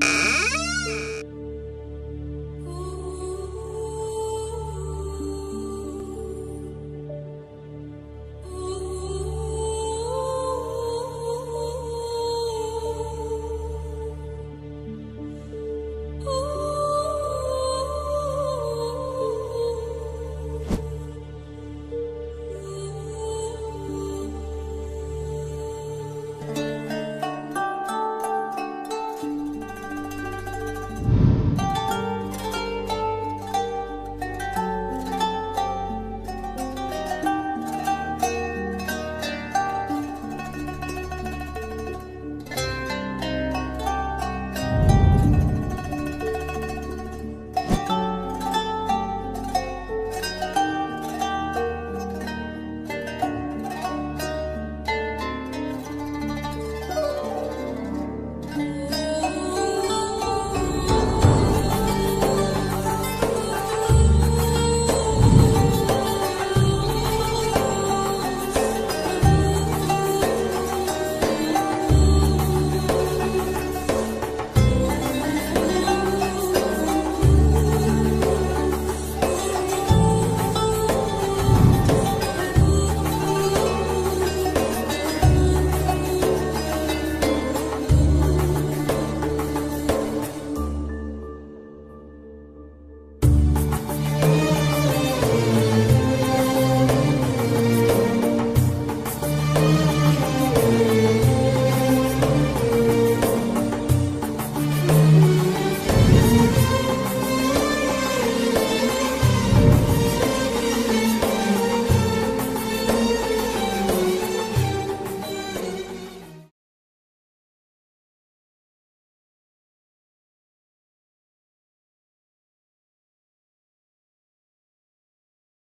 Mm-hmm.